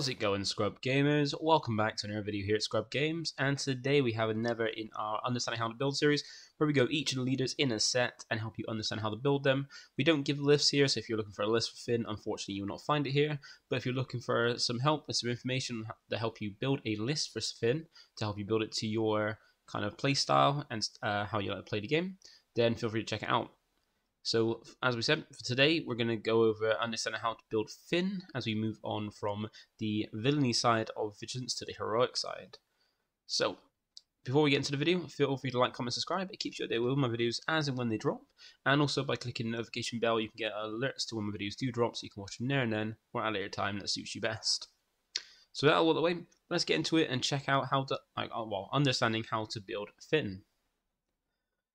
How's it going, Scrub Gamers? Welcome back to another video here at Scrub Games, and today we have another in our Understanding How to Build series, where we go each of the leaders in a set and help you understand how to build them. We don't give lists here, so if you're looking for a list for Finn, unfortunately you will not find it here, but if you're looking for some help and some information to help you build a list for Finn, to help you build it to your kind of play style and uh, how you like to play the game, then feel free to check it out. So, as we said, for today, we're going to go over understanding how to build Finn as we move on from the villainy side of Vigilance to the heroic side. So, before we get into the video, feel free to like, comment, subscribe. It keeps you updated with my videos as and when they drop. And also by clicking the notification bell, you can get alerts to when my videos do drop so you can watch them there and then or at a later time that suits you best. So that all the way, let's get into it and check out how to, like, uh, well, understanding how to build Finn.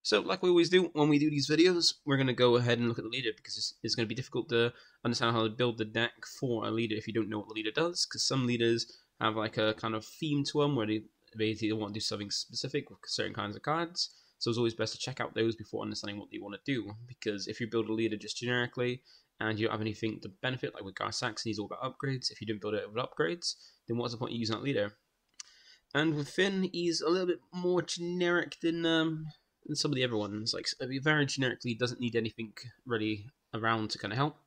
So, like we always do when we do these videos, we're going to go ahead and look at the leader because it's, it's going to be difficult to understand how to build the deck for a leader if you don't know what the leader does. Because some leaders have like a kind of theme to them where they basically want to do something specific with certain kinds of cards. So it's always best to check out those before understanding what they want to do. Because if you build a leader just generically and you don't have anything to benefit, like with Gar Saxon, he's all about upgrades. If you don't build it with upgrades, then what's the point of using that leader? And with Finn, he's a little bit more generic than um, than some of the other ones. Like uh, very generically, doesn't need anything really around to kind of help.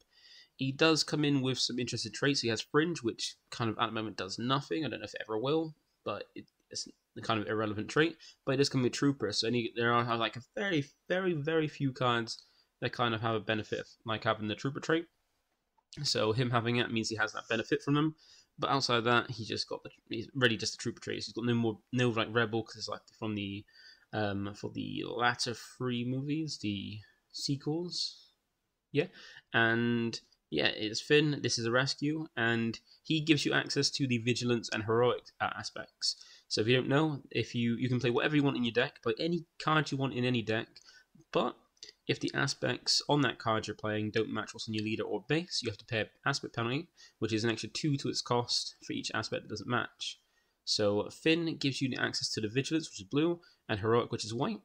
He does come in with some interesting traits. He has Fringe, which kind of at the moment does nothing. I don't know if it ever will, but it, it's a kind of irrelevant trait. But it does come with Trooper, so any, there are like a very, very, very few cards that kind of have a benefit, like having the Trooper trait. So him having it means he has that benefit from them. But outside that, he just got the he's really just the Trooper trait. He's got no more no like Rebel because it's like from the um, for the latter three movies, the sequels. Yeah, and yeah, it's Finn. This is a rescue, and he gives you access to the vigilance and heroic uh, aspects. So if you don't know, if you you can play whatever you want in your deck, play any card you want in any deck, but if the aspects on that card you're playing don't match what's on your leader or base, you have to pay aspect penalty, which is an extra two to its cost for each aspect that doesn't match. So Finn gives you access to the Vigilance, which is blue, and Heroic, which is white.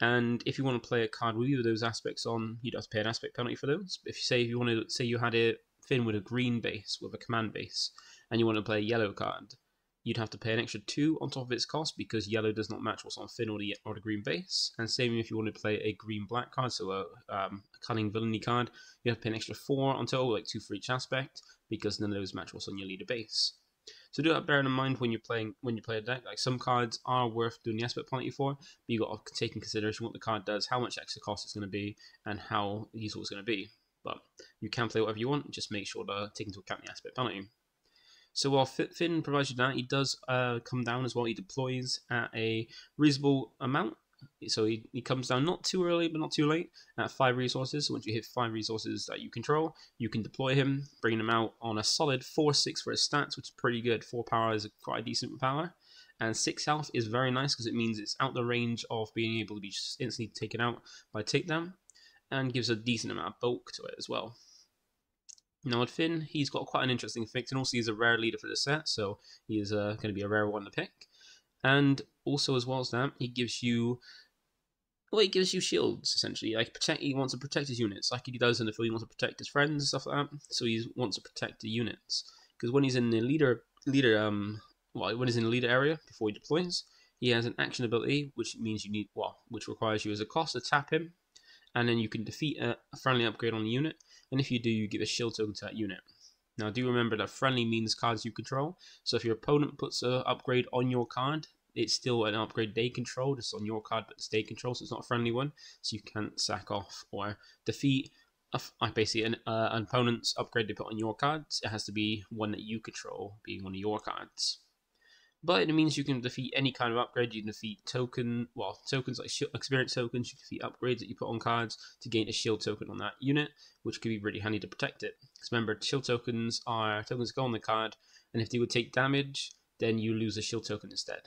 And if you want to play a card with either of those aspects on, you'd have to pay an aspect penalty for those. If you say if you want to say you had a Finn with a green base with a command base, and you want to play a yellow card, you'd have to pay an extra two on top of its cost because yellow does not match what's on Finn or the, or the green base. And same if you want to play a green black card, so a, um, a cunning villainy card, you have to pay an extra four on total, like two for each aspect, because none of those match what's on your leader base. So do that bear in mind when you're playing when you play a deck. Like some cards are worth doing the aspect penalty for, but you got to take in consideration what the card does, how much extra cost it's going to be, and how useful it's going to be. But you can play whatever you want. Just make sure to take into account the aspect penalty. So while Finn provides you that, he does uh, come down as well. He deploys at a reasonable amount so he, he comes down not too early but not too late at five resources. So once you hit five resources that you control, you can deploy him, bringing him out on a solid 4-6 for his stats, which is pretty good. 4 power is quite a decent power. And 6 health is very nice because it means it's out the range of being able to be instantly taken out by takedown and gives a decent amount of bulk to it as well. Now Finn, he's got quite an interesting effect, and also he's a rare leader for the set, so he is uh, going to be a rare one to pick. And also, as well as that, he gives you well, he gives you shields essentially. Like protect, he wants to protect his units, like he does in the field. He wants to protect his friends and stuff like that. So he wants to protect the units because when he's in the leader, leader, um, well, when he's in the leader area before he deploys, he has an action ability, which means you need well, which requires you as a cost to tap him, and then you can defeat a, friendly upgrade on the unit. And if you do, you give a shield token to that unit. Now, do remember that friendly means cards you control. So if your opponent puts an upgrade on your card, it's still an upgrade they control. It's on your card, but it's they control, so it's not a friendly one. So you can't sack off or defeat a, basically an, uh, an opponent's upgrade they put on your cards. It has to be one that you control, being one of your cards. But it means you can defeat any kind of upgrade. You can defeat token, well, tokens like experience tokens. You can defeat upgrades that you put on cards to gain a shield token on that unit, which could be really handy to protect it. Because remember, shield tokens are tokens go on the card, and if they would take damage, then you lose a shield token instead.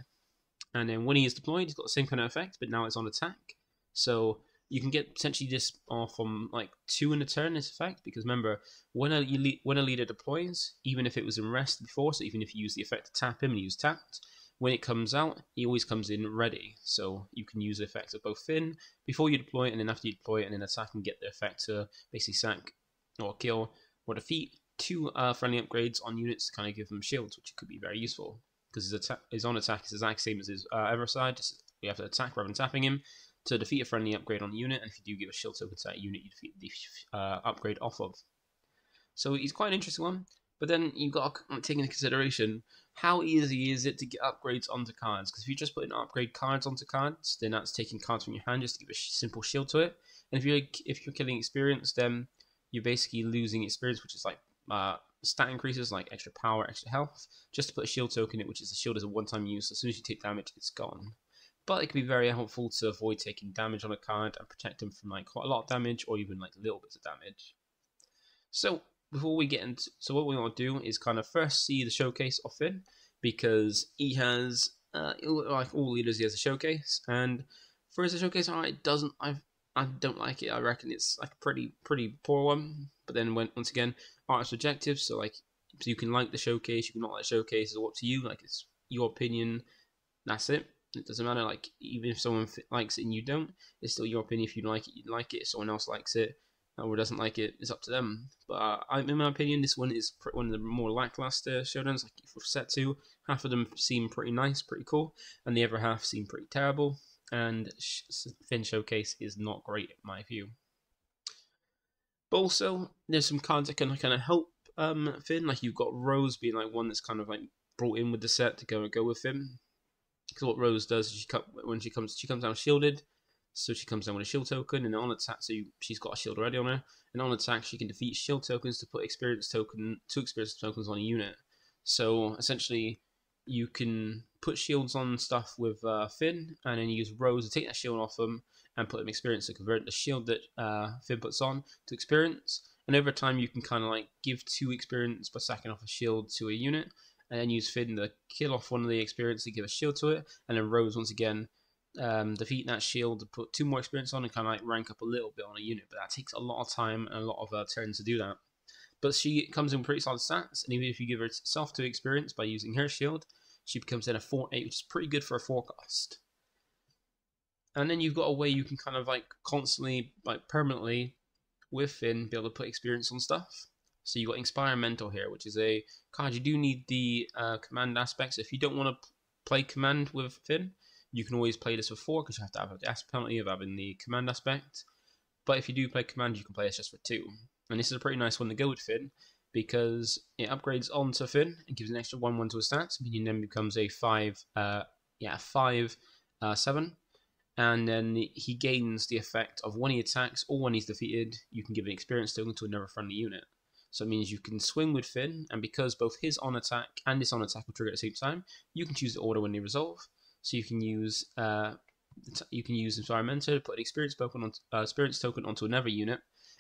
And then when he is deployed, he's got the same kind of effect, but now it's on attack. So you can get potentially this off from like two in a turn this effect because remember when a when a leader deploys, even if it was in rest before, so even if you use the effect to tap him and use tapped, when it comes out, he always comes in ready. So you can use the effect of both Finn before you deploy it and then after you deploy it and then attack and get the effect to basically sack or kill or defeat two uh, friendly upgrades on units to kind of give them shields, which could be very useful because his his on attack is the exact same as his uh, ever side. Just we have to attack rather than tapping him to defeat a friendly upgrade on the unit, and if you do give a shield token to that unit, you defeat the uh, upgrade off of. So he's quite an interesting one. But then you've got to take into consideration how easy is it to get upgrades onto cards? Because if you're just put in upgrade cards onto cards, then that's taking cards from your hand just to give a simple shield to it. And if you're if you're killing experience, then you're basically losing experience, which is like uh, stat increases like extra power, extra health, just to put a shield token in it, which is a shield is a one-time use. As soon as you take damage, it's gone. But it can be very helpful to avoid taking damage on a card and protect them from like quite a lot of damage or even like little bits of damage. So before we get into so what we want to do is kind of first see the showcase of Finn because he has uh, like all leaders he has a showcase and for his showcase it doesn't I I don't like it. I reckon it's like a pretty pretty poor one. But then when, once again art is subjective so like so you can like the showcase you can not like showcase it's up to you. Like it's your opinion. That's it. It doesn't matter. Like even if someone likes it and you don't it's still your opinion. If you like it you like it. If someone else likes it or doesn't like it, it is up to them. But uh, in my opinion, this one is one of the more lackluster showdowns. Like for set two, half of them seem pretty nice, pretty cool, and the other half seem pretty terrible. And Finn Showcase is not great in my view. But also, there's some cards that can kind of help um, Finn. Like you've got Rose being like one that's kind of like brought in with the set to go and go with him. Because what Rose does, she when she comes, she comes down shielded so she comes down with a shield token, and on attack, so you, she's got a shield already on her. And on attack, she can defeat shield tokens to put experience token, two experience tokens on a unit. So essentially, you can put shields on stuff with uh, Finn, and then use Rose to take that shield off them and put them experience to convert the shield that uh, Finn puts on to experience. And over time, you can kind of like give two experience by sacking off a shield to a unit, and then use Finn to kill off one of the experience to give a shield to it, and then Rose once again um, defeat that shield to put two more experience on and kind of like rank up a little bit on a unit, but that takes a lot of time and a lot of uh, turns to do that. But she comes in pretty solid stats, and even if you give her self to experience by using her shield, she becomes then a 4 8, which is pretty good for a forecast. And then you've got a way you can kind of like constantly, like permanently, with Finn, be able to put experience on stuff. So you've got Inspiring Mentor here, which is a card you do need the uh, command aspects. If you don't want to play command with Finn, you can always play this for four because you have to have the death penalty of having the command aspect. But if you do play command, you can play this just for two. And this is a pretty nice one to go with Finn because it upgrades onto Finn and gives an extra one one to his stats, meaning then becomes a five, uh, yeah, five, uh, seven. And then he gains the effect of when he attacks or when he's defeated, you can give an experience token to another friendly unit. So it means you can swing with Finn, and because both his on attack and his on attack will trigger at the same time, you can choose the order when they resolve. So you can use uh, you can use Inspiring Mentor to put an experience token on uh, experience token onto another unit,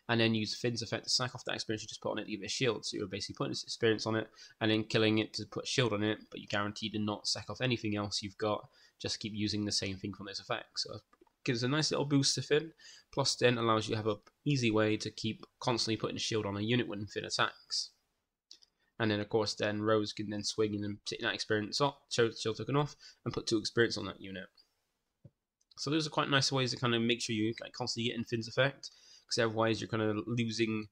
and then use Finn's effect to sack off that experience you just put on it to give it a shield. So you're basically putting this experience on it and then killing it to put a shield on it, but you're guaranteed to not sack off anything else you've got. Just keep using the same thing from those effects. So gives a nice little boost to Finn. Plus, then allows you to have an easy way to keep constantly putting a shield on a unit when Finn attacks. And then, of course, then Rose can then swing and take that experience off, shield token off, and put two experience on that unit. So those are quite nice ways to kind of make sure you like, constantly get in Finn's effect, because otherwise you're kind of losing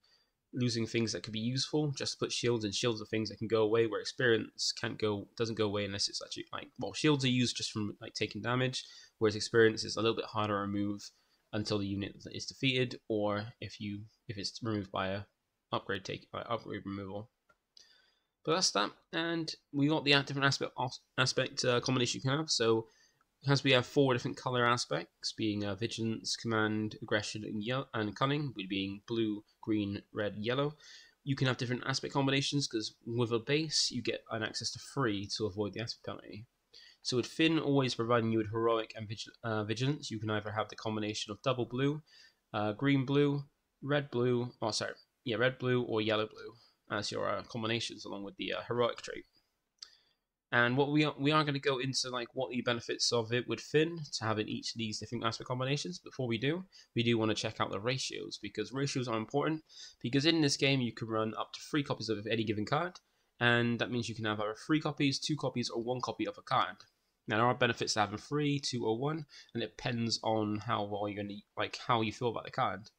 losing things that could be useful. Just put shields, and shields are things that can go away, where experience can't go doesn't go away unless it's actually like well, shields are used just from like taking damage, whereas experience is a little bit harder to remove until the unit is defeated, or if you if it's removed by a upgrade take by upgrade removal. But that's that, and we got the different aspect aspect uh, combination you can have. So as we have four different color aspects, being uh, vigilance, command, aggression, and, yellow, and cunning, being blue, green, red, yellow. You can have different aspect combinations because with a base you get an access to three to avoid the aspect penalty. So with Finn always providing you with heroic and vigil uh, vigilance, you can either have the combination of double blue, uh, green blue, red blue, oh sorry, yeah, red blue or yellow blue as your uh, combinations along with the uh, heroic trait. And what we are, we are going to go into like what the benefits of it would Finn to having each of these different aspect combinations. Before we do, we do want to check out the ratios because ratios are important. Because in this game, you can run up to three copies of any given card, and that means you can have either three copies, two copies, or one copy of a card. Now there are benefits to having three, two, or one, and it depends on how well you're gonna like how you feel about the card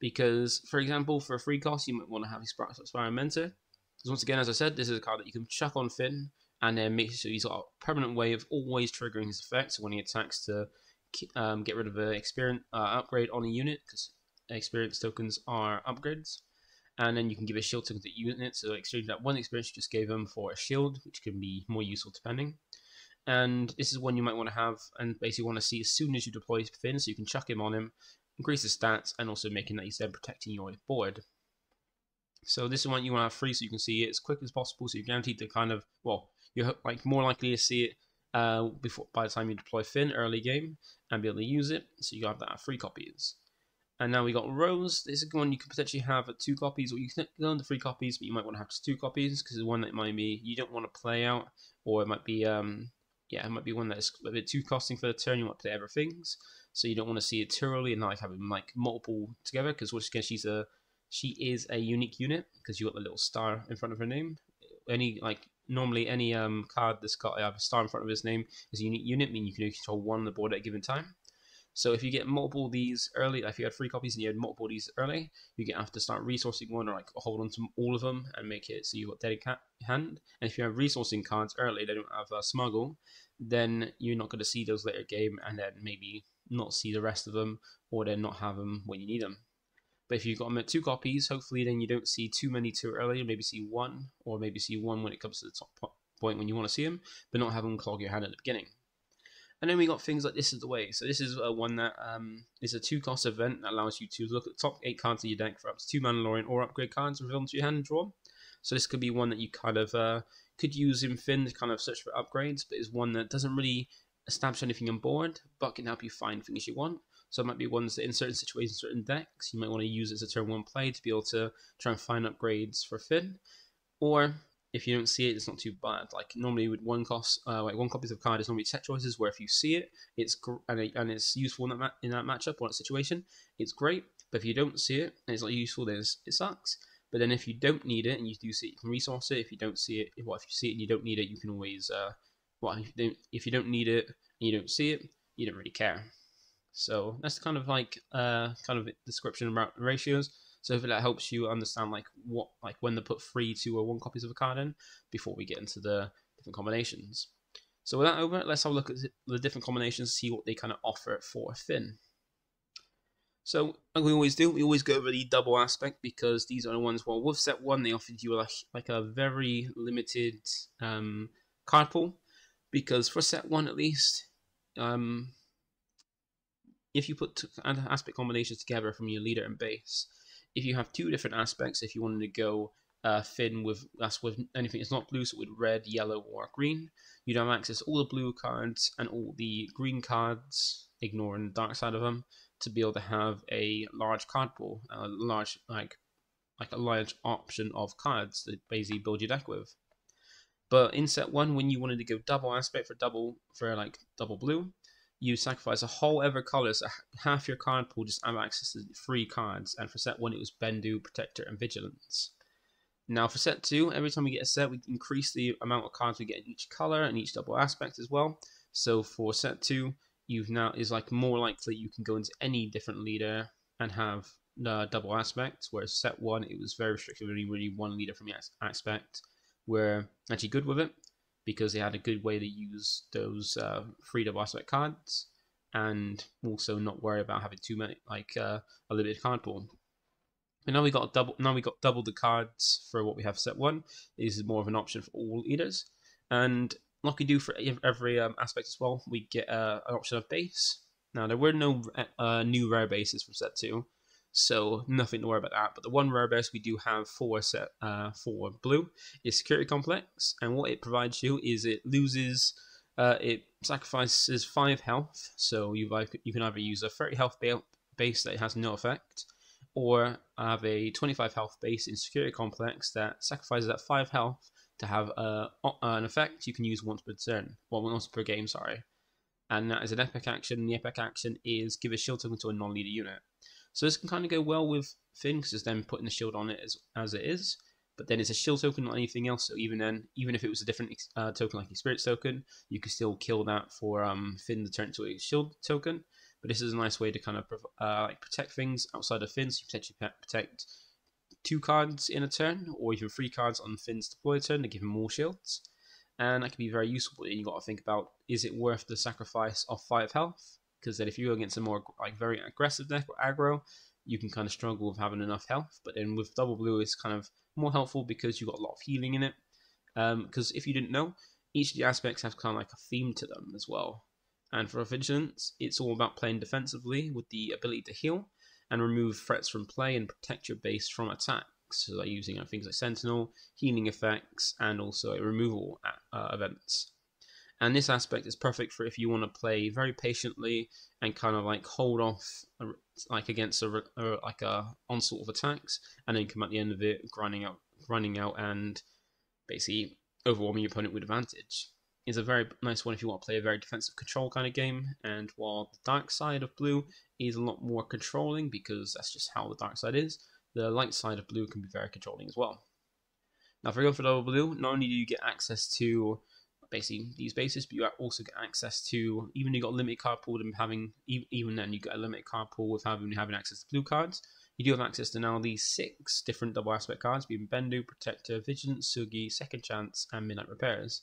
because, for example, for a free cost, you might want to have Inspiring Mentor, Because once again, as I said, this is a card that you can chuck on Finn, and then make sure he's got a permanent way of always triggering his effects when he attacks to um, get rid of an experience uh, upgrade on a unit, because experience tokens are upgrades. And then you can give a shield token to the unit, so exchange that one experience you just gave him for a shield, which can be more useful depending. And this is one you might want to have and basically want to see as soon as you deploy Finn, so you can chuck him on him, increase his stats, and also making that he's then protecting your board. So this is one you want to have free so you can see it as quick as possible, so you're guaranteed to kind of, well, you're like more likely to see it uh, before by the time you deploy Finn early game and be able to use it, so you have that free copies. And now we got Rose. This is one you could potentially have at two copies, or you can go into three copies, but you might want to have just two copies because it's one that might be you don't want to play out, or it might be um yeah, it might be one that's a bit too costing for the turn. You want to play other things, so you don't want to see it too early and like having like multiple together. Because once again, she's a she is a unique unit because you got the little star in front of her name. Any like normally any um card that's got a star in front of his name is a unique unit, meaning you can control one on the board at a given time. So if you get multiple of these early, like if you had three copies and you had multiple of these early, you get have to start resourcing one or like hold on to all of them and make it so you've got dedicated hand. And if you have resourcing cards early, they don't have a smuggle, then you're not going to see those later game and then maybe not see the rest of them or then not have them when you need them. But if you've got them at two copies, hopefully then you don't see too many too early, maybe see one or maybe see one when it comes to the top point when you want to see them, but not have them clog your hand at the beginning. And then we got things like This is the Way. So this is a one that um, is a two-cost event that allows you to look at the top eight cards of your deck for up to two Mandalorian or upgrade cards revealed into your hand and draw. So this could be one that you kind of uh, could use in Finn to kind of search for upgrades, but is one that doesn't really establish anything on board, but can help you find things you want. So it might be ones that in certain situations, certain decks, you might want to use it as a turn one play to be able to try and find upgrades for Finn. Or if you don't see it, it's not too bad. Like normally with one cost, uh, like one copies of card is normally set choices. Where if you see it, it's gr- and, it, and it's useful in that in that matchup or that situation, it's great. But if you don't see it and it's not useful, then it sucks. But then if you don't need it and you do see it, you can resource it. If you don't see it, well, if you see it and you don't need it, you can always, uh, well, if you don't, if you don't need it and you don't see it, you don't really care. So that's kind of like uh, kind of description about ratios. So hopefully that helps you understand like what like when to put three, two, or one copies of a card in before we get into the different combinations. So with that over, let's have a look at the different combinations, see what they kind of offer for Finn. So like we always do, we always go over the double aspect because these are the ones. Well, with set one, they offered you like like a very limited um, card pool because for set one at least, um, if you put aspect combinations together from your leader and base, if you have two different aspects, if you wanted to go uh, Finn with that's with anything that's not blue, so with red, yellow, or green, you'd have access all the blue cards and all the green cards, ignoring the dark side of them, to be able to have a large card pool, a large like like a large option of cards to basically build your deck with. But in set one, when you wanted to go double aspect for double for like double blue, you sacrifice a whole ever color, so half your card pool just have access to three cards. And for set one, it was Bendu, Protector, and Vigilance. Now for set two, every time we get a set, we increase the amount of cards we get in each color and each double aspect as well. So for set two, you've now is like more likely you can go into any different leader and have the double aspect. Whereas set one, it was very restricted, really, really one leader from the aspect. We're actually good with it because they had a good way to use those uh, free double aspect cards and also not worry about having too many like uh, a limited card pool. And now we got double. Now we got double the cards for what we have set one. This is more of an option for all leaders, and like we do for every um, aspect as well, we get uh, an option of base. Now there were no uh, new rare bases for set two, so nothing to worry about that. But the one rare base we do have for set uh, for blue is security complex, and what it provides you is it loses, uh, it sacrifices five health. So you you can either use a thirty health base that has no effect, or have a twenty five health base in security complex that sacrifices that five health to have uh, an effect you can use once per turn, well once per game, sorry. And that is an epic action. The epic action is give a shield token to a non-leader unit. So this can kind of go well with Finn because it's then putting the shield on it as, as it is. But then it's a shield token, not anything else. So even then, even if it was a different uh, token like experience token, you could still kill that for um, Finn to turn into a shield token. But this is a nice way to kind of uh, like protect things outside of Finn. So you potentially protect two cards in a turn, or even three cards on Finn's deploy turn to give him more shields. And that can be very useful. you've got to think about is it worth the sacrifice of five health? Because then if you go against a more like very aggressive deck or aggro, you can kind of struggle with having enough health. But then with double blue, it's kind of more helpful because you've got a lot of healing in it. Because um, if you didn't know, each of the aspects have kind of like a theme to them as well. And for Vigilance, it's all about playing defensively with the ability to heal and remove threats from play and protect your base from attacks. So by using uh, things like Sentinel, healing effects, and also removal uh, events. And this aspect is perfect for if you want to play very patiently and kind of like hold off, like against a, like a onslaught of attacks, and then come at the end of it grinding out, grinding out, and basically overwhelming your opponent with advantage. Is a very nice one if you want to play a very defensive control kind of game. And while the dark side of blue is a lot more controlling because that's just how the dark side is, the light side of blue can be very controlling as well. Now, if we go for double blue, not only do you get access to basically these bases, but you also get access to even you got a limited card pool and having even then you get a limited card pool with having having access to blue cards. You do have access to now these six different double aspect cards, being Bendu, Protector, Vigilance, Sugi, Second Chance, and Midnight Repairs.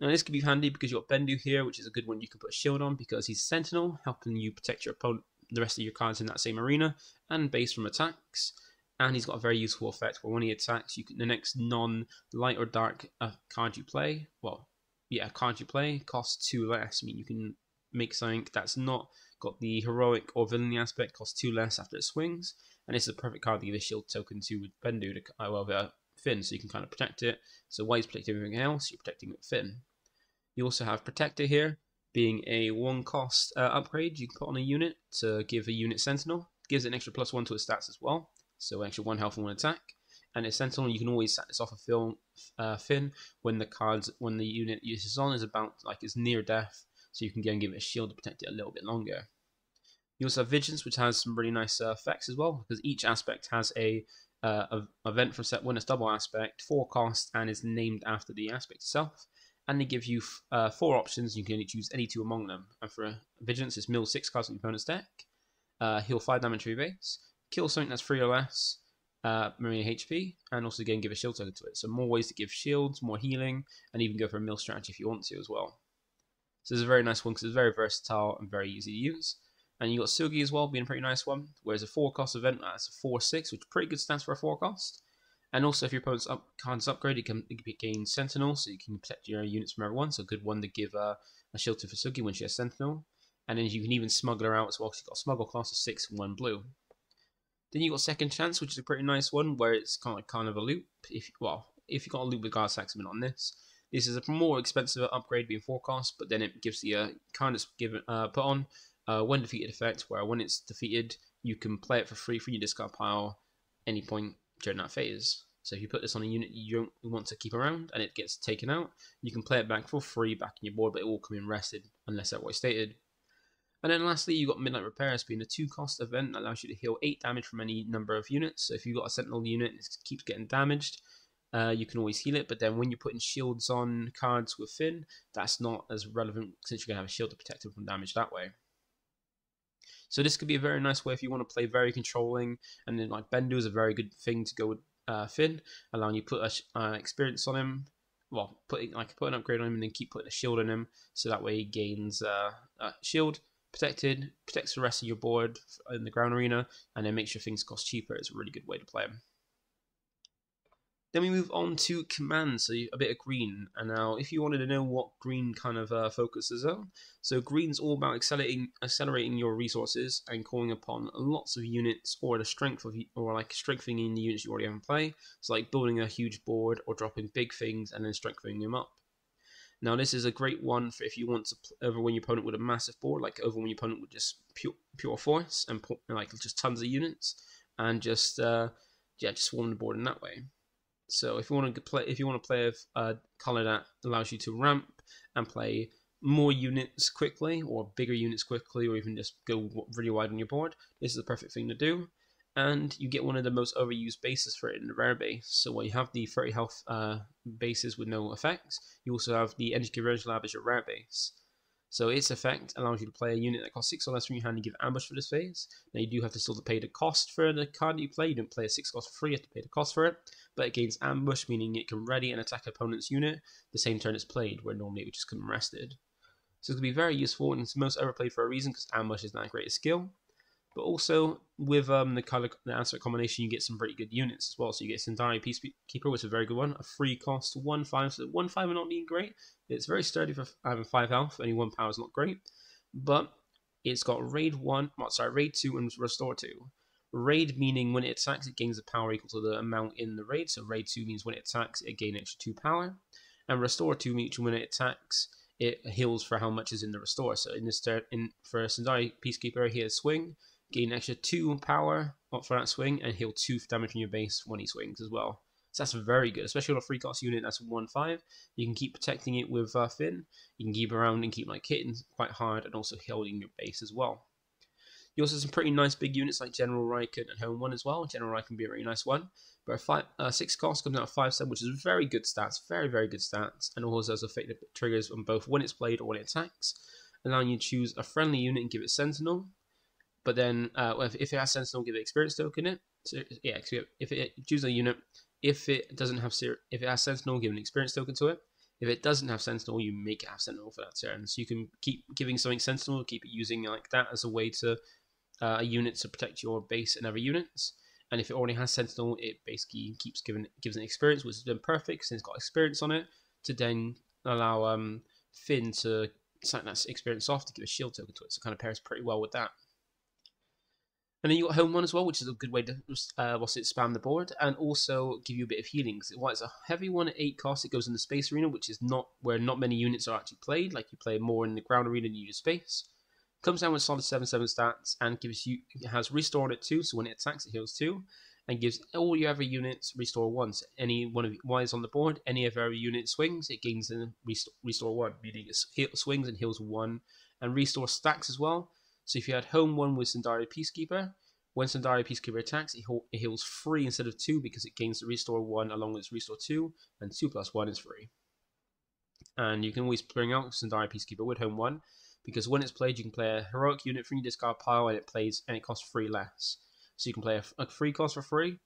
Now this could be handy because you've got Bendu here, which is a good one you can put a shield on because he's Sentinel, helping you protect your opponent, the rest of your cards in that same arena, and base from attacks. And he's got a very useful effect where when he attacks, you can the next non-light or dark uh, card you play, well, yeah, card you play costs two less. I mean, you can make something that's not got the heroic or villainy aspect costs two less after it swings, and it's a perfect card to give a shield token to with Bendu to uh, well, uh, Finn, so you can kind of protect it. So while he's protecting everything else, you're protecting with Finn. You also have Protector here, being a one cost uh, upgrade you can put on a unit to give a unit Sentinel. Gives it an extra plus one to its stats as well, so extra one health and one attack. And it's Sentinel, you can always set this off a film, uh, Finn when the cards when the unit uses on is about like it's near death, so you can go and give it a shield to protect it a little bit longer. You also have Vigilance, which has some really nice uh, effects as well, because each aspect has a, uh, event from set when it's double aspect, four cost, and is named after the aspect itself and they give you uh, four options. You can only choose any two among them. And for Vigilance, it's mill six cards on your opponent's deck, uh, heal five damage to your base, kill something that's three or less, uh, marine HP, and also again give a shield token to it. So more ways to give shields, more healing, and even go for a mill strategy if you want to as well. So it's a very nice one because it's very versatile and very easy to use. And you got Sugi as well, being a pretty nice one. Whereas a four cost event, that's a four six, which pretty good stats for a four cost. And also, if your opponent's up, card's upgrade, you can, can gain Sentinel, so you can protect your units from everyone. So, a good one to give uh, a shield to for Sugi when she has Sentinel. And then you can even smuggle her out as well, because you've got a smuggle class of 6 and 1 blue. Then you got Second Chance, which is a pretty nice one, where it's kind of kind of a loop. If Well, if you got a loop with Gar Saxon on this, this is a more expensive upgrade being forecast, but then it gives the uh, kind of given uh, put on uh, when defeated effect, where when it's defeated, you can play it for free from your discard pile any point during that phase. So if you put this on a unit you don't want to keep around and it gets taken out, you can play it back for free back in your board, but it will come in rested unless otherwise stated. And then lastly, you've got Midnight Repairs being a two cost event that allows you to heal 8 damage from any number of units. So if you've got a Sentinel unit it keeps getting damaged, uh, you can always heal it. But then when you're putting shields on cards with Finn, that's not as relevant since you're going to have a shield to protect him from damage that way. So this could be a very nice way if you want to play very controlling, and then like Bendu is a very good thing to go with uh, Finn, allowing you put a uh, experience on him. Well, putting like put an upgrade on him and then keep putting a shield on him, so that way he gains uh, a shield protected, protects the rest of your board in the ground arena, and then makes sure things cost cheaper. It's a really good way to play them. Then we move on to command, so a bit of green. And now, if you wanted to know what green kind of uh, focuses on, so green's all about accelerating accelerating your resources and calling upon lots of units or the strength of or like strengthening the units you already have in play. So like building a huge board or dropping big things and then strengthening them up. Now this is a great one for if you want to overwhelm your opponent with a massive board, like overwhelm your opponent with just pure pure force and like just tons of units, and just uh, yeah, just swarm the board in that way. So if you want to play, if you want to play a color that allows you to ramp and play more units quickly, or bigger units quickly, or even just go really wide on your board, this is the perfect thing to do. And you get one of the most overused bases for it in the rare base. So while you have the 30 health uh, bases with no effects, you also have the energy conversion lab as your rare base. So its effect allows you to play a unit that costs 6 or less from your hand and give ambush for this phase. Now you do have to still pay the cost for the card that you play. You don't play a 6 cost for free, you have to pay the cost for it. But it gains ambush, meaning it can ready and attack opponent's unit the same turn it's played, where normally it would just come rested. So it's going to be very useful and it's most overplayed for a reason because ambush is not a great skill. But also with um, the color the answer combination, you get some pretty good units as well. So you get Sundari Peacekeeper, which is a very good one. A free cost one five. So one five not being great. It's very sturdy for having five health. Only one power is not great, but it's got raid one. Well, sorry, raid two and restore two. Raid meaning when it attacks, it gains a power equal to the amount in the raid. So raid two means when it attacks, it gains extra two power, and restore two means when it attacks, it heals for how much is in the restore. So in this turn, in for Sundari Peacekeeper, he has swing gain extra 2 power for that swing, and heal 2 damage on your base when he swings as well. So that's very good, especially on a free cost unit that's 1 5. You can keep protecting it with uh, Finn. You can keep around and keep like hitting quite hard and also healing your base as well. You also have some pretty nice big units like General Rieekan and Home 1 as well. General can be a really nice one. But a five, uh, 6 cost comes out of 5 7, which is very good stats, very, very good stats, and also has effective triggers on both when it's played or when it attacks, allowing you to choose a friendly unit and give it Sentinel, but then uh, if, if it has Sentinel, give it experience token it. So yeah, if it choose a unit, if it doesn't have if it has Sentinel, give an experience token to it. If it doesn't have Sentinel, you make it have Sentinel for that turn. So you can keep giving something Sentinel, keep it using like that as a way to uh, a unit to protect your base and other units. And if it already has Sentinel, it basically keeps giving gives an experience, which is then perfect since it's got experience on it to then allow um, Finn to set that experience off to give a shield token to it. So it kind of pairs pretty well with that. And then you got home one as well, which is a good way to uh, it spam the board and also give you a bit of healing. While it's a heavy one at eight cost, it goes in the space arena, which is not where not many units are actually played. Like you play more in the ground arena than you use space. Comes down with solid seven seven stats and gives you has restore on it too. So when it attacks, it heals two, and gives all your other units restore once. Any one of why is on the board, any of our unit swings, it gains a restore, restore one, meaning it swings and heals one, and restore stacks as well. So if you had home one with Sundari Peacekeeper, when Sundari Peacekeeper attacks, it, heals 3 instead of 2 because it gains the restore 1 along with its restore 2, and 2 plus 1 is free. And you can always bring out Sundari Peacekeeper with home 1 because when it's played, you can play a heroic unit from your discard pile and it plays and it costs 3 less. So you can play a, a free cost for free,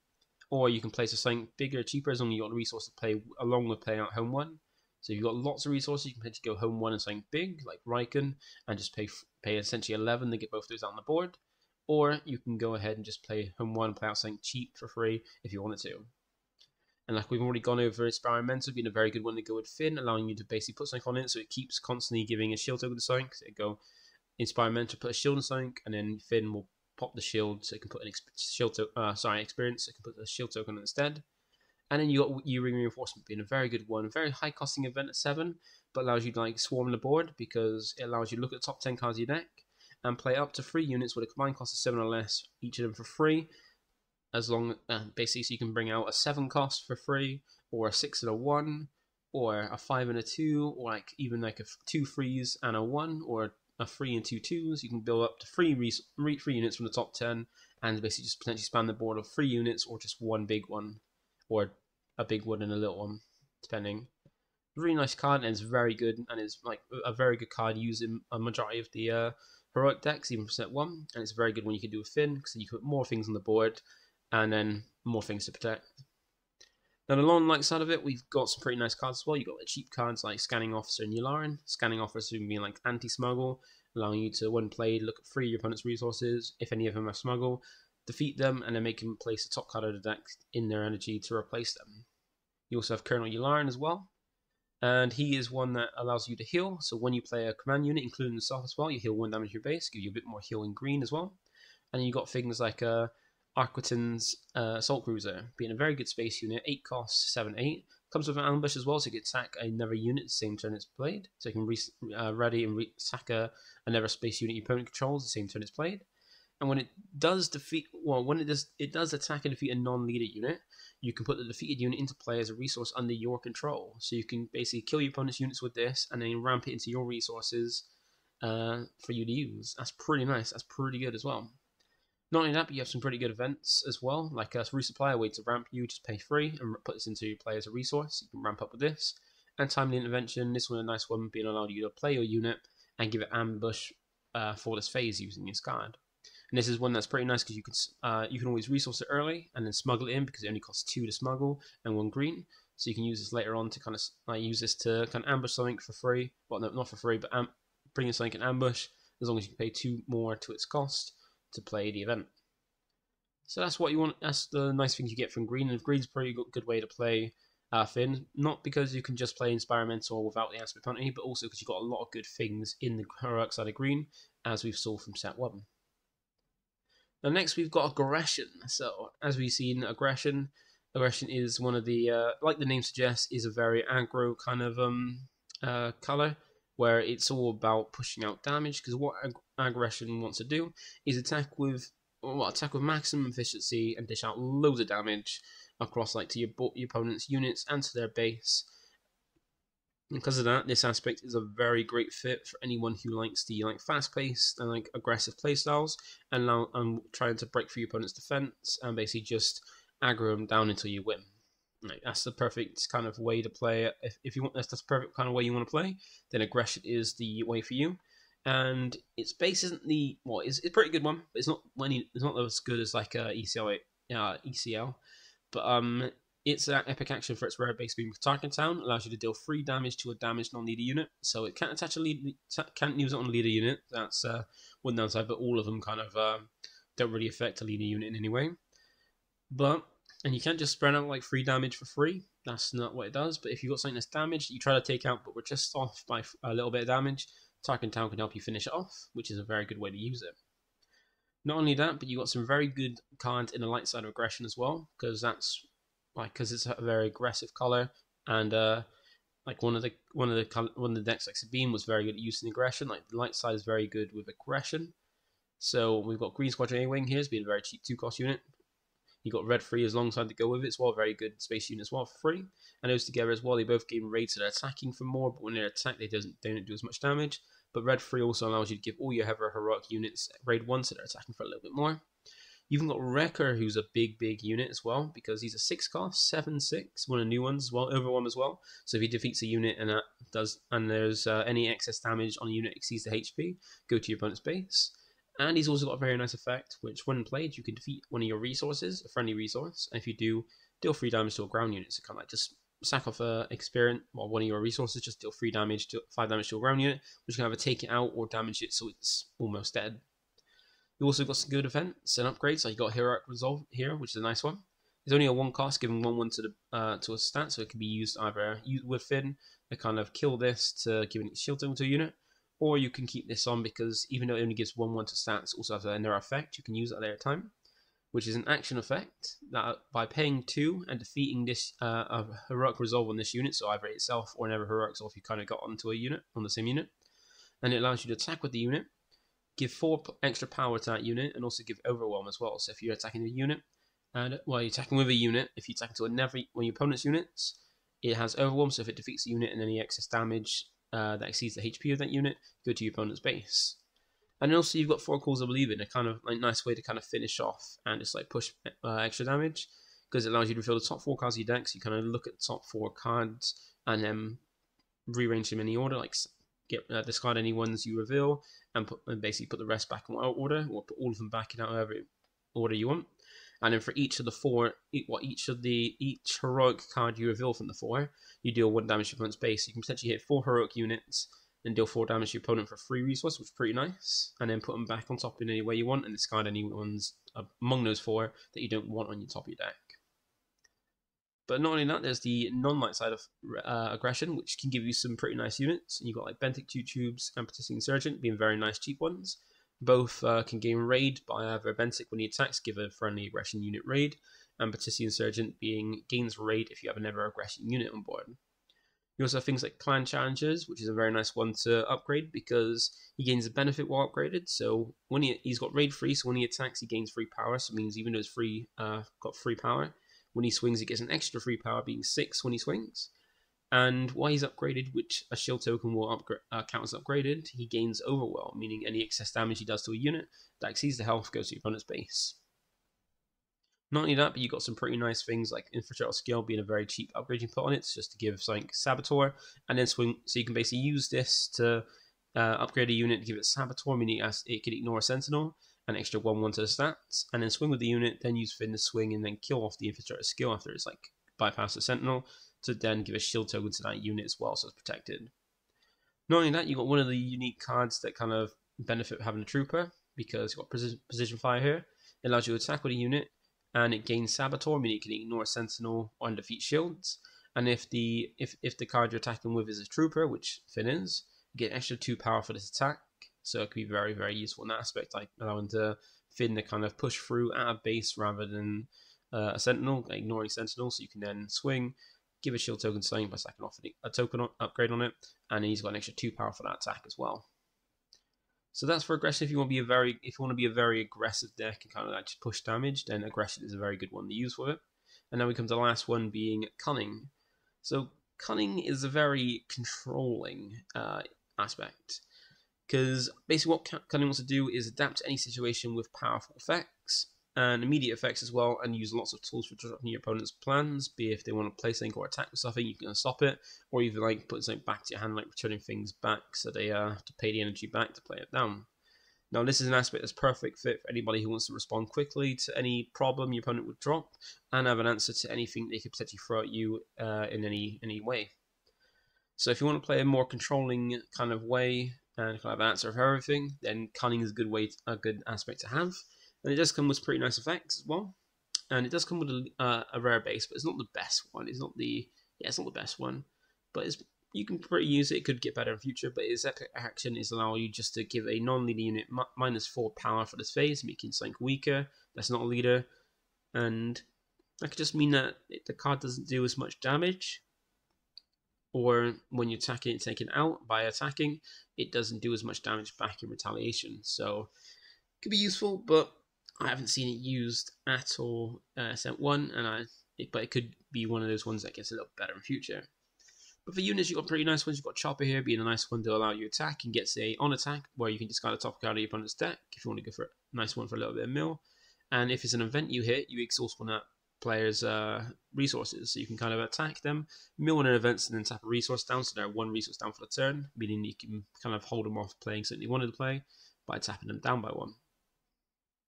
or you can place something bigger, cheaper as long as you got the resource to play along with playing out home 1. So you've got lots of resources, you can potentially go home one and something big like Rieekan and just pay pay essentially 11 to get both those on the board. Or you can go ahead and just play home one, play out something cheap for free if you wanted to. And like we've already gone over, Inspiring Mentor being a very good one to go with Finn, allowing you to basically put something on it so it keeps constantly giving a shield token to something. So it go Inspiring Mentor, put a shield on something, and then Finn will pop the shield so it can put an shield to- uh, sorry experience so it can put the shield token instead. And then you got U-Wing Reinforcement being a very good one, very high costing event at 7, but allows you to like swarm the board because it allows you to look at the top 10 cards of your deck and play up to 3 units with a combined cost of 7 or less, each of them for free. As long uh, basically, so you can bring out a 7 cost for free, or a 6 and a 1, or a 5 and a 2, or like even like a 2 frees and a 1, or a 3 and two twos. You can build up to 3, re- 3 units from the top 10 and basically just potentially span the board of 3 units or just one big one or a big one and a little one, depending. Really nice card and it's very good and it's like a very good card used in a majority of the uh, heroic decks, even for set one. And it's very good when you can do a Finn because you put more things on the board and then more things to protect. Now, along the light side of it, we've got some pretty nice cards as well. You've got the cheap cards like Scanning Officer and Yularen. Scanning Officer being like anti smuggle, allowing you to, when played, look at three of your opponent's resources. If any of them are smuggle, defeat them, and then make them place a top card of the deck in their energy to replace them. You also have Colonel Yularen as well, and he is one that allows you to heal. So when you play a command unit, including the yourself as well, you heal one damage to your base, give you a bit more healing green as well. And you got things like uh, Arquitens uh, Assault Cruiser, being a very good space unit, 8 costs, 7 8. Comes with an ambush as well, so you can attack another unit the same turn it's played. So you can re- uh, ready and re- attack a, another space unit your opponent controls the same turn it's played and when it does defeat, well, when it does, it does attack and defeat a non-leader unit. You can put the defeated unit into play as a resource under your control. So you can basically kill your opponent's units with this, and then ramp it into your resources uh, for you to use. That's pretty nice. That's pretty good as well. Not only that, but you have some pretty good events as well, like a resupply, a way to ramp you, just pay free and put this into your play as a resource. You can ramp up with this. And timely intervention, this one a nice one, being allowed you to play your unit and give it ambush uh, for this phase using this card. And this is one that's pretty nice because you can uh, you can always resource it early and then smuggle it in because it only costs two to smuggle and one green. So you can use this later on to kind of uh, use this to kind of ambush something for free. Well, no, not for free, but am- bring in something in ambush as long as you pay two more to its cost to play the event. So that's what you want. That's the nice things you get from green. And green's pretty good way to play uh, Finn. Not because you can just play Inspiring Mentor without the aspect penalty, but also because you've got a lot of good things in the heroic side of green, as we've saw from set one. Now next we've got aggression. So as we've seen, aggression, aggression is one of the uh, like the name suggests, is a very aggro kind of um uh, color where it's all about pushing out damage. Because what ag- aggression wants to do is attack with well, attack with maximum efficiency and dish out loads of damage across like to your, your opponent's units and to their base. Because of that, this aspect is a very great fit for anyone who likes the like fast-paced and like aggressive playstyles, and now I'm trying to break through your opponent's defense and basically just aggro them down until you win. Like, that's the perfect kind of way to play. If, if you want, that's the perfect kind of way you want to play. Then aggression is the way for you and its base isn't the well, it's, it's a pretty good one, but it's not any, it's not as good as like a ECL uh, ECL, but um, it's an epic action for its rare base being Tarkintown. Allows you to deal three damage to a damaged non-leader unit, so it can't attach a lead, can't use it on a leader unit. That's uh, one downside, but all of them kind of uh, don't really affect a leader unit in any way. But and you can't just spread out like free damage for free. That's not what it does. But if you've got something that's damaged, you try to take out, but we're just off by a little bit of damage Tarkintown can help you finish it off, which is a very good way to use it. Not only that, but you got some very good cards in the light side of aggression as well, because that's like because it's a very aggressive color, and uh, like one of the one of the one of the decks like Sabine was very good at using aggression. Like the light side is very good with aggression. So we've got Green Squadron A Wing here has been a very cheap two cost unit. You got red free alongside to go with it as well, very good space unit as well for free. And those together as well, they both gain raids so they're attacking for more, but when they're attacked, they doesn't they don't do as much damage. But red free also allows you to give all your heavy heroic units raid one, so they're attacking for a little bit more. You've even got Wrecker, who's a big, big unit as well, because he's a six cost, seven six, one of the new ones as well, overwhelm as well. So if he defeats a unit and that does, and there's uh, any excess damage on a unit exceeds the HP, go to your opponent's base. And he's also got a very nice effect, which when played, you can defeat one of your resources, a friendly resource, and if you do, deal three damage to a ground unit. So kind of like just sack off a experience or one of your resources, just deal three damage to five damage to a ground unit, which can either take it out or damage it so it's almost dead. You also got some good events and upgrades. So you got Heroic Resolve here, which is a nice one. It's only a one cost, giving one one to the uh, to a stat, so it can be used either with Finn to kind of kill this to give it shield to a unit, or you can keep this on because even though it only gives 1 1 to stats, also has another effect, you can use it at a time, which is an action effect that by paying 2 and defeating this uh, heroic resolve on this unit, so either itself or another heroic resolve you kind of got onto a unit, on the same unit, and it allows you to attack with the unit, give 4 extra power to that unit, and also give overwhelm as well. So if you're attacking a unit, and well, you're attacking with a unit, if you attack to another one of your opponent's units, it has overwhelm, so if it defeats the unit and any excess damage uh, that exceeds the HP of that unit, go to your opponent's base. And also you've got four calls of believing, a kind of like nice way to kind of finish off and just like push uh, extra damage because it allows you to reveal the top four cards of your deck. So you kind of look at the top four cards and then rearrange them in any order, like get uh, discard any ones you reveal and put and basically put the rest back in order, or put all of them back in however order you want. And then for each of the four, what each of the each heroic card you reveal from the four, you deal one damage to your opponent's base. You can potentially hit four heroic units and deal four damage to your opponent for free resource, which is pretty nice. And then put them back on top in any way you want, and discard any ones among those four that you don't want on your top of your deck. But not only that, there's the non-light side of uh, aggression, which can give you some pretty nice units. And you've got like Benthic Two Tubes and Partisan Insurgent being very nice cheap ones. Both uh, can gain raid by either Benthic when he attacks, give a friendly aggression unit raid, and Partisan Insurgent being gains raid if you have another aggression unit on board. You also have things like Clan Challengers, which is a very nice one to upgrade because he gains a benefit while upgraded. So when he, he's got raid free, so when he attacks, he gains free power. So it means even though it's free, uh, got free power, when he swings, he gets an extra free power, being six when he swings. And while he's upgraded, which a shield token will upgrade, uh, count as upgraded, he gains Overwhelm, meaning any excess damage he does to a unit that exceeds the health goes to your opponent's base. Not only that, but you've got some pretty nice things like Infiltrator's Skill being a very cheap upgrade you put on it, just to give something saboteur, and then swing. So you can basically use this to Uh, upgrade a unit, give it Saboteur, meaning it can ignore a Sentinel, an extra 1 1 to the stats, and then swing with the unit, then use Finn to swing and then kill off the Infiltrator skill after it's like bypass the Sentinel to then give a shield token to that unit as well, so it's protected. Not only that, you got one of the unique cards that kind of benefit having a Trooper because you've got precision fire here. It allows you to attack with a unit, and it gains Saboteur, meaning it can ignore a Sentinel or defeat shields. And if the if if the card you're attacking with is a Trooper, which Finn is, you get extra two power for this attack. So it can be very very useful in that aspect, like allowing to Finn to kind of push through at a base rather than uh, a Sentinel, ignoring Sentinel, so you can then swing, give a shield token something by sacking off a token on, upgrade on it, and he's got an extra two power for that attack as well. So that's for aggressive. If you want to be a very, if you want to be a very aggressive deck and kind of like just push damage, then aggression is a very good one to use for it. And then we come to the last one being cunning. So cunning is a very controlling uh, aspect because basically what cunning wants to do is adapt to any situation with powerful effects and immediate effects as well, and use lots of tools for disrupting your opponent's plans. Be if they want to play something or attack with something, you can stop it, or even like put something back to your hand, like returning things back, so they uh, have to pay the energy back to play it down. Now, this is an aspect that's perfect fit for anybody who wants to respond quickly to any problem your opponent would drop, and have an answer to anything they could potentially throw at you uh, in any any way. So, if you want to play a more controlling kind of way and kind of answer for everything, then cunning is a good way, to, a good aspect to have. And it does come with pretty nice effects as well. And it does come with a, uh, a rare base, but it's not the best one. It's not the yeah, it's not the best one, but it's you can pretty use it. It could get better in future, but its epic action is allow you just to give a non-leader unit minus four power for this phase, making something weaker. That's not a leader, and that could just mean that the card doesn't do as much damage, or when you're attacking it, taken out by attacking, it doesn't do as much damage back in retaliation. So it could be useful, but I haven't seen it used at all uh, Ascent 1, and I, it, but it could be one of those ones that gets a little better in future. But for units, you've got pretty nice ones. You've got Chopper here being a nice one to allow you attack and gets a on attack where you can discard a top card of your opponent's deck if you want to go for a nice one for a little bit of mill. And if it's an event you hit, you exhaust one that player's uh, resources. So you can kind of attack them, mill one of events, and then tap a resource down. So they're one resource down for the turn, meaning you can kind of hold them off playing something you wanted to play by tapping them down by one.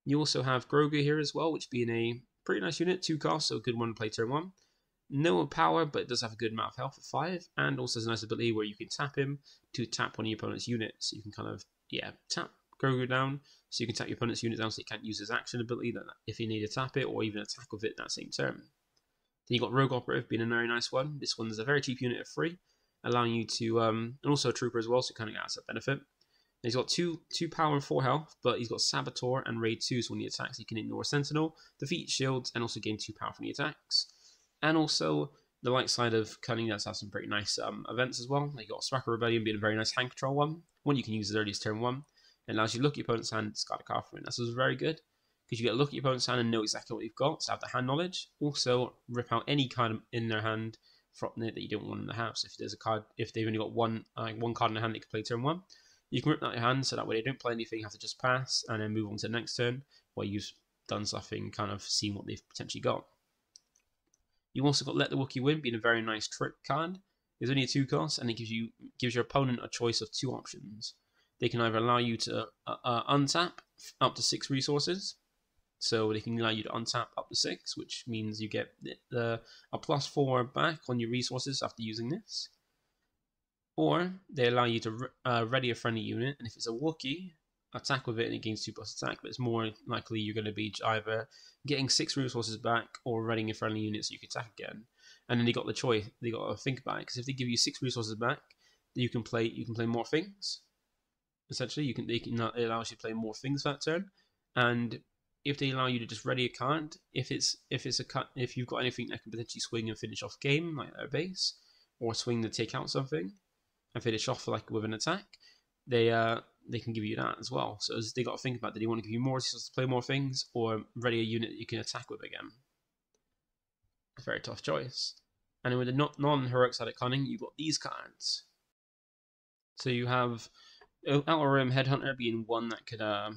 You also have Grogu here as well, which being a pretty nice unit, two costs, so a good one to play turn one. No power, but it does have a good amount of health at five, and also has a nice ability where you can tap him to tap one of your opponent's units. So you can kind of, yeah, tap Grogu down, so you can tap your opponent's unit down so he can't use his action ability that if you need to tap it, or even attack with it that same turn. Then you got Rogue Operative being a very nice one. This one's a very cheap unit of free, allowing you to, um, and also a Trooper as well, so kind of gets that benefit. He's got two two power and four health, but he's got Saboteur and Raid 2, so when he attacks, he can ignore Sentinel, defeat shields, and also gain two power from the attacks. And also, the light side of Cunning does have some pretty nice um, events as well. You got Spark of Rebellion being a very nice hand control one. One you can use as early as turn one. It allows you to look at your opponent's hand and discard a card from it. That's very good because you get to look at your opponent's hand and know exactly what you've got, so have the hand knowledge. Also, rip out any card in their hand from it that you don't want in the house. If there's a card, if they've only got one uh, one card in their hand, they can play turn one. You can rip out your hand so that way they don't play anything, have to just pass and then move on to the next turn where you've done something, kind of seen what they've potentially got. You also got Let the Wookiee Win, being a very nice trick card. There's only a two cost, and it gives you gives your opponent a choice of two options. They can either allow you to uh, uh, untap up to six resources, so they can allow you to untap up to six, which means you get a plus four back on your resources after using this. Or they allow you to uh, ready a friendly unit, and if it's a Wookiee, attack with it and it gains 2 plus attack, but it's more likely you're going to be either getting 6 resources back or readying a friendly unit so you can attack again. And then they got the choice, they got to think about because if they give you 6 resources back, you can play you can play more things. Essentially, you can they can it allows you to play more things that turn, and if they allow you to just ready a card, if it's if it's a cut, if you've got anything that can potentially swing and finish off game like their base, or swing to take out something, and finish off like with an attack, they uh they can give you that as well. So they got to think about: do they want to give you more resources to play more things, or ready a unit that you can attack with again? A very tough choice. And with the non-heroic side of cunning, you've got these cards. So you have Outer Rim Headhunter being one that could uh,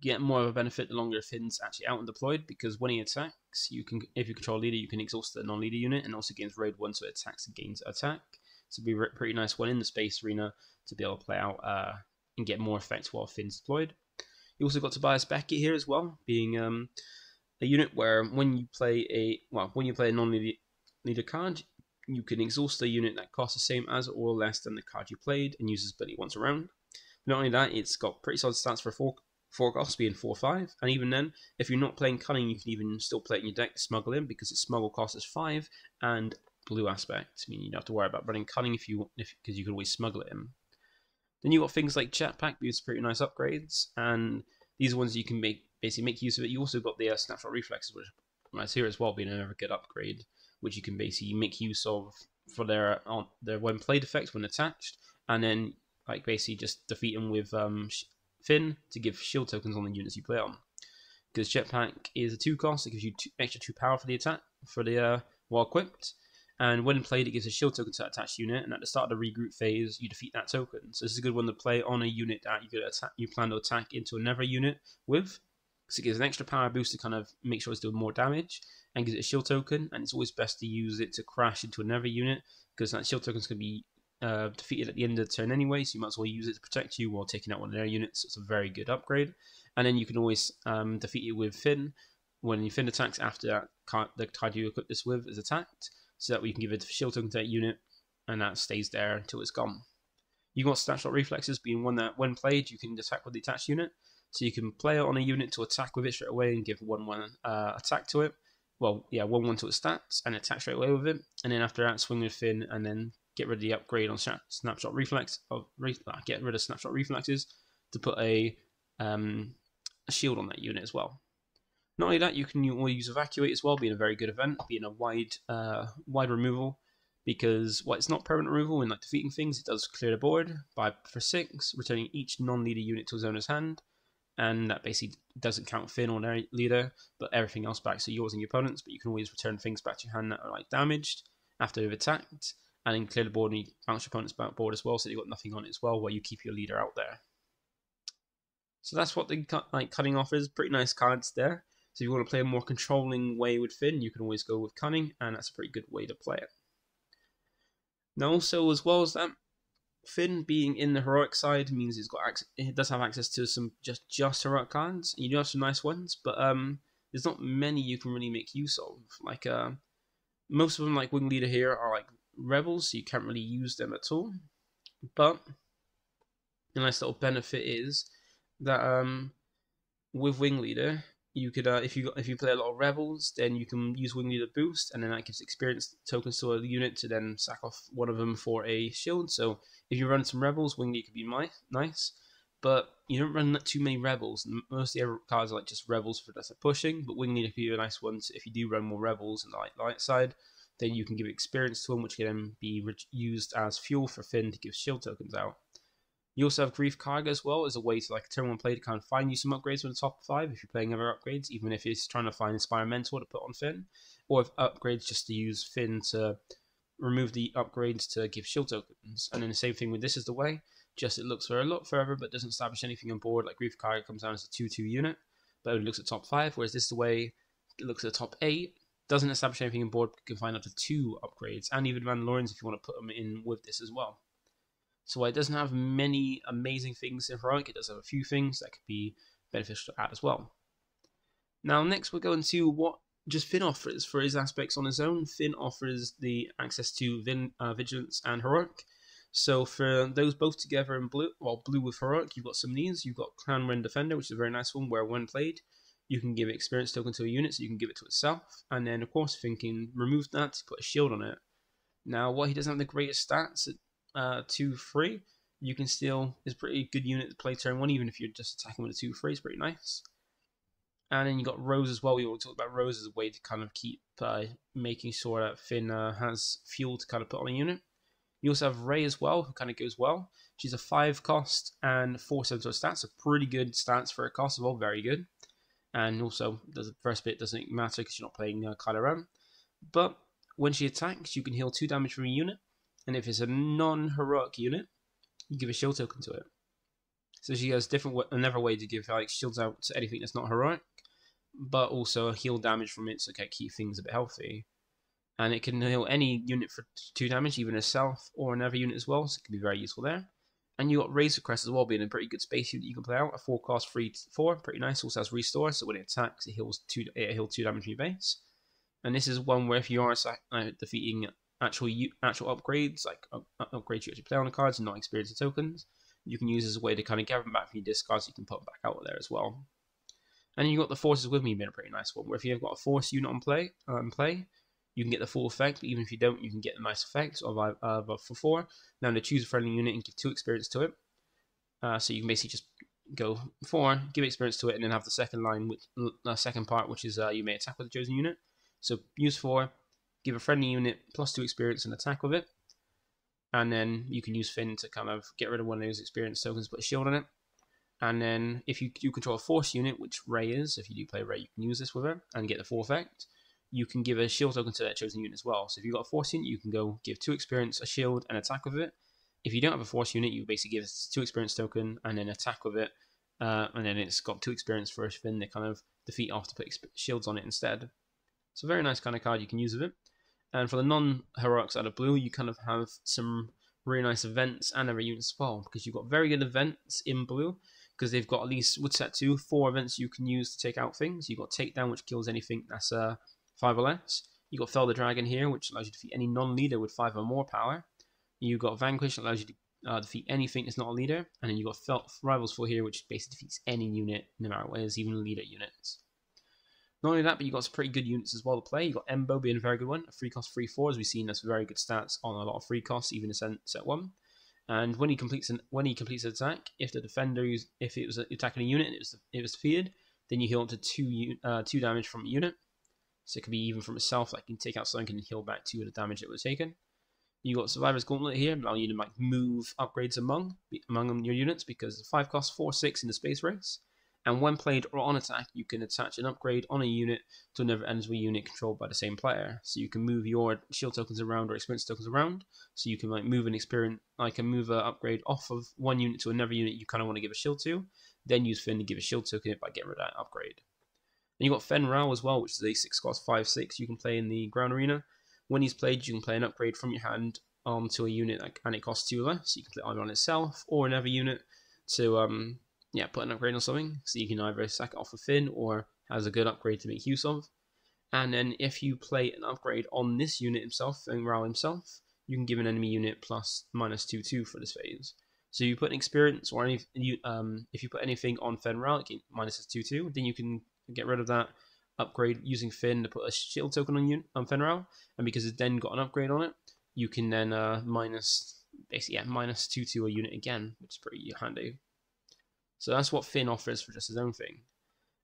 get more of a benefit the longer Finn's actually out and deployed, because when he attacks, you can if you control leader, you can exhaust the non-leader unit, and also gains raid one, so it attacks and gains attack. So it'd be a pretty nice one in the space arena to be able to play out uh, and get more effects while Finn's deployed. You also got Tobias Beckett here as well, being um, a unit where when you play a well when you play a non-leader card, you can exhaust a unit that costs the same as or less than the card you played and uses ability once around. Not only that, it's got pretty solid stats for four four costs being four five, and even then, if you're not playing cunning, you can even still play it in your deck to smuggle in because its smuggle cost is five and blue aspect. I mean, you don't have to worry about running cunning if you if because you can always smuggle it in. Then you got things like jetpack, these pretty nice upgrades, and these ones you can make basically make use of it. You also got the uh, snapshot reflexes, which nice here as well, being another good upgrade, which you can basically make use of for their on their when played effects when attached, and then like basically just defeat them with um, Finn to give shield tokens on the units you play on. Because jetpack is a two cost, it gives you two, extra two power for the attack for the uh, while equipped, and when played, it gives a shield token to that attached unit. And at the start of the regroup phase, you defeat that token. So this is a good one to play on a unit that you could attack, you plan to attack into another unit with. So it gives an extra power boost to kind of make sure it's doing more damage, and gives it a shield token. And it's always best to use it to crash into another unit because that shield token is going to be uh, defeated at the end of the turn anyway, so you might as well use it to protect you while taking out one of their units. It's a very good upgrade. And then you can always um, defeat it with Finn when Finn attacks after that the card you equip this with is attacked, so that we can give it a shield token to that unit, and that stays there until it's gone. You got snapshot reflexes being one that, when played, you can attack with the attached unit. So you can play it on a unit to attack with it straight away and give one one uh, attack to it. Well, yeah, one one to its stats and attack straight away with it. And then after that, swing with Finn and then get rid of the upgrade on snapshot reflex of uh, get rid of snapshot reflexes to put a um, a shield on that unit as well. Not only that, you can use evacuate as well, being a very good event, being a wide uh, wide removal because well, it's not permanent removal when like defeating things. It does clear the board by for six, returning each non-leader unit to its owner's hand, and that basically doesn't count Finn or leader, but everything else back to yours and your opponents. But you can always return things back to your hand that are like damaged after they've attacked and then clear the board and you bounce your opponent's board as well, so you've got nothing on it as well, where you keep your leader out there. So that's what the like cutting off is. Pretty nice cards there. So if you want to play a more controlling way with Finn, you can always go with cunning, and that's a pretty good way to play it. Now, also as well as that, Finn being in the heroic side means he's got access, he does have access to some just just heroic cards. You do have some nice ones, but um, there's not many you can really make use of. Like uh, most of them, like Wing Leader here, are like rebels, so you can't really use them at all. But a nice little benefit is that um, with Wing Leader, you could uh, if you if you play a lot of rebels, then you can use Wing Leader boost, and then that gives experience tokens to a unit to then sack off one of them for a shield. So if you run some rebels, Wing Leader could be my, nice, but you don't run too many rebels. Most of the cards are like just rebels for just pushing, but Wing Leader could be a nice one if you do run more rebels in the light, light side then you can give experience to him, which can then be used as fuel for Finn to give shield tokens out. You also have Greef Karga as well as a way to like turn one play to kind of find you some upgrades on the top five if you're playing other upgrades, even if it's trying to find Inspire Mentor to put on Finn, or if upgrades just to use Finn to remove the upgrades to give shield tokens. And then the same thing with this is the way, just it looks for a lot further but doesn't establish anything on board. Like Greef Karga comes down as a 2 2 unit, but it looks at top five, whereas this is the way looks at the top eight doesn't establish anything in board, you can find up to two upgrades, and even Mandalorians if you want to put them in with this as well. So while it doesn't have many amazing things in Heroic, it does have a few things that could be beneficial to add as well. Now, next we're going to what just Finn offers for his aspects on his own. Finn offers the access to Vin, uh, Vigilance and Heroic. So for those both together in blue, well, blue with Heroic, you've got some these. You've got Clan Wren Defender, which is a very nice one, where when played, you can give experience token to a unit, so you can give it to itself. And then, of course, thinking remove that put a shield on it. Now, while he doesn't have the greatest stats at uh, 2 3, you can still, is a pretty good unit to play turn 1, even if you're just attacking with a 2 3, it's pretty nice. And then you got Rose as well. We all talked about Rose as a way to kind of keep uh, making sure that Finn uh, has fuel to kind of put on a unit. You also have Rey as well, who kind of goes well. She's a 5 cost and 4 center stats, so pretty good stats for a cost well, very good and also the first bit doesn't matter because you're not playing uh, Kylo Ren. But when she attacks, you can heal two damage from a unit, and if it's a non-heroic unit, you give a shield token to it. So she has different another way to give like shields out to anything that's not heroic, but also heal damage from it, so okay, keep things a bit healthy. and it can heal any unit for two damage, even herself or another unit as well. So it can be very useful there. And you got Razor Crest as well, being a pretty good space unit you can play out. A four cost, three four, pretty nice. Also has restore, so when it attacks, it heals two. It heals two damage in your base. And this is one where if you are uh, defeating actual actual upgrades, like uh, upgrades you actually play on the cards and not experience tokens, you can use as a way to kind of get them back from your discards. So you can put them back out there as well. And you got the Force Is With Me being a pretty nice one. Where if you've got a force unit on play, um, play, you can get the full effect. But even if you don't, you can get the nice effect of uh, uh, for four. Now I'm going to choose a friendly unit and give two experience to it. Uh, so you can basically just go four, give experience to it, and then have the second line, with the second part, which is uh, you may attack with the chosen unit. So use four, give a friendly unit plus two experience and attack with it. And then you can use Finn to kind of get rid of one of those experience tokens, put a shield on it. And then if you do control a force unit, which Rey is, if you do play Rey, you can use this with her and get the full effect. You can give a shield token to that chosen unit as well. So if you've got a force unit, you can go give two experience, a shield, and attack with it. If you don't have a force unit, you basically give two experience token and then attack with it. Uh, and then it's got two experience for a Finn They kind of defeat off to put shields on it instead. A very nice kind of card you can use with it. And for the non-heroics out of blue, you kind of have some really nice events and other units as well, because you've got very good events in blue, because they've got at least, would set two, four events you can use to take out things. You've got Takedown, which kills anything that's uh, five or less. You've got Fell the Dragon here, which allows you to defeat any non-leader with five or more power. You've got Vanquish, that allows you to uh, defeat anything that's not a leader. And then you've got Felt Rivals for here, which basically defeats any unit, no matter what it is, even leader units. Not only that, but you've got some pretty good units as well to play. You've got Embo being a very good one, a free cost 3 4, as we've seen, that's very good stats on a lot of free costs, even in set 1. And when he completes an when he completes an attack, if the defender if it was attacking a unit and it was it was feared, then you heal up to two uh, two damage from a unit. So it could be even from itself, like you can take out something and heal back two of the damage that was taken. You got Survivor's Gauntlet here, allowing you to like move upgrades among among your units because five costs four six in the space race and when played or on attack, you can attach an upgrade on a unit to another enemy unit controlled by the same player. So you can move your shield tokens around or experience tokens around. So you can like move an experience, like a move an upgrade off of one unit to another unit you kind of want to give a shield to. Then use Finn to give a shield token by getting rid of that upgrade. And you got Fenn Rau as well, which is a six cost five six. You can play in the ground arena. When he's played, you can play an upgrade from your hand to a unit, like, and it costs two less. So you can play either on itself or another unit to um yeah, put an upgrade on something. So you can either sack it off a Finn or has a good upgrade to make use of. And then if you play an upgrade on this unit himself, Fenn Rau himself, you can give an enemy unit plus minus 2 2 for this phase. So you put an experience or any you um if you put anything on Fenn Rau, like minus 2 2, then you can get rid of that upgrade using Finn to put a shield token on you on Fenn Rau, and because it's then got an upgrade on it, you can then uh minus basically yeah, minus 2 to a unit again, which is pretty handy. So that's what Finn offers for just his own thing.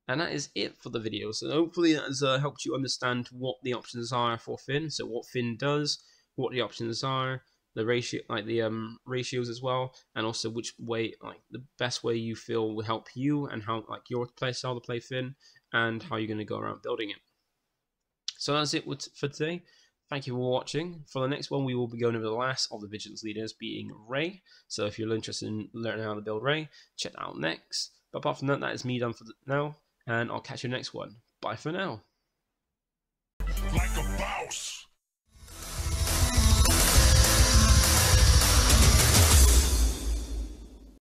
And that is it for the video. So hopefully that has uh, helped you understand what the options are for Finn. So what Finn does, what the options are, the ratio, like the um, ratios as well, and also which way, like the best way you feel will help you and how like your play style to play Finn, and how you're going to go around building it. So that's it for today. Thank you for watching. For the next one, we will be going over the last of the Vigilance leaders, being Rey. So if you're interested in learning how to build Rey, check that out next. But apart from that, that is me done for now, and I'll catch you next one. Bye for now. Like